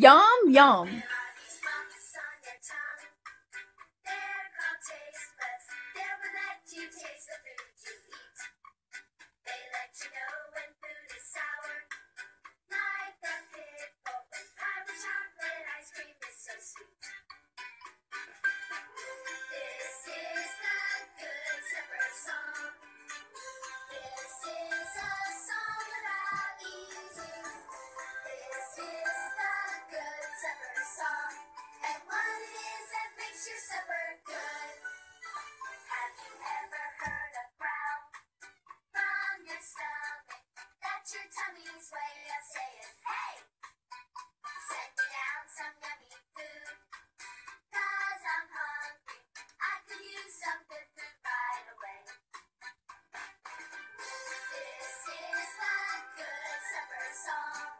Yum, yum. song.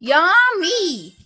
Yummy.